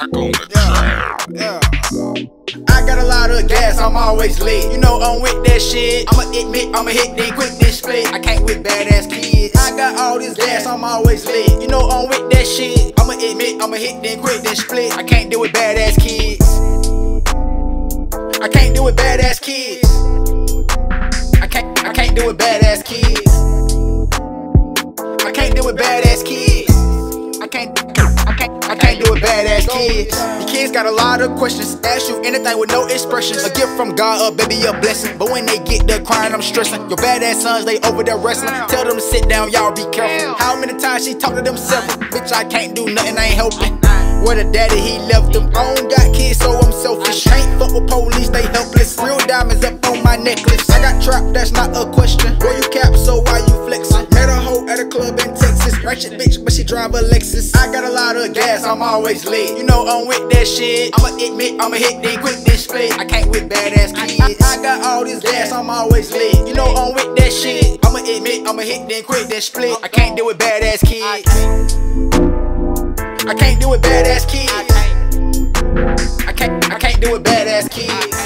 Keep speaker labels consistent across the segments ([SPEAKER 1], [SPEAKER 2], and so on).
[SPEAKER 1] I got a lot of gas, I'm always lit. You know I'm with that shit. I'ma admit, I'ma hit then quick then split. I can't with badass kids. I got all this gas, I'm always lit. You know I'm with that shit. I'ma admit, I'ma hit then quick then split. I can't deal with badass kids. I can't deal with badass kids. I can't, I can't deal with badass kids. I can't deal with badass kids. Badass kids. The kids got a lot of questions. Ask you anything with no expressions. A gift from God, a baby, a blessing. But when they get the crying, I'm stressing. Your badass sons, they over there wrestling. Tell them to sit down, y'all be careful. How many times she talked to them several? Bitch, I can't do nothing, I ain't helping. Where the daddy, he left them. I don't got kids, so I'm selfish. Ain't fuck with police, they helpless. Real diamonds up on my necklace. I got trapped, that's not a question. Boy, you cap, so but she drive a Lexus. I got a lot of gas, I'm always lit. You know I'm with that shit. I'ma admit, I'ma hit then quick then split. I can't with badass kids. I got all this gas, I'm always lit. You know I'm with that shit. I'ma admit, I'ma hit then quick then split. I can't deal with badass kids. I can't deal with badass kids. I can't, I can't deal with badass kids.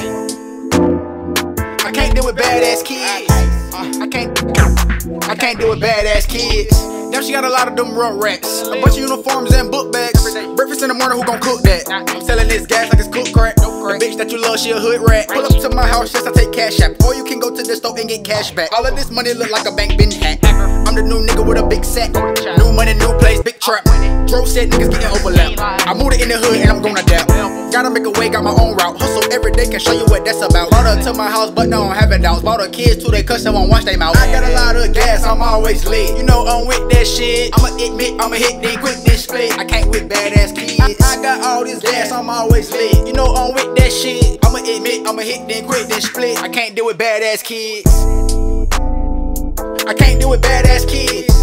[SPEAKER 1] I can't deal with badass kids. I can't, I can't deal with badass kids. Now she got a lot of them rug racks, a bunch of uniforms and book bags. Breakfast in the morning, who gon' cook that? I'm selling this gas like it's cook crack. The bitch that you love, she a hood rat. Pull up to my house, yes I take cash app, or you can go to the store and get cash back. All of this money look like a bank bin hat. I'm the new nigga with a big sack. New money, new place, big trap. Dro said niggas getting overlap. I moved it in the hood and I'm gonna adapt. Gotta make a way, got my own route. Hustle every day, can show you what that's about. Bought her to my house, but now I'm having doubts. Bought her kids too, they cuss, they won't watch they mouth. I got a lot of always. You know I'm with that shit. I'ma admit, I'ma hit then quick then split. I can't with badass kids. I got all this gas, I'm always lit. You know I'm with that shit. I'ma admit, I'ma hit then quick then split. I can't deal with badass kids. I can't deal with badass kids.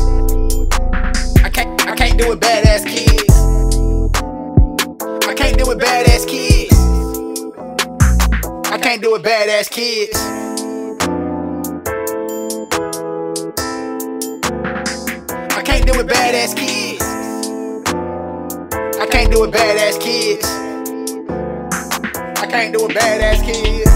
[SPEAKER 1] I can't, I can't deal with badass kids. I can't deal with badass kids. I can't deal with badass kids. Can't deal with badass kids. I can't deal with badass kids. I can't do with badass kids.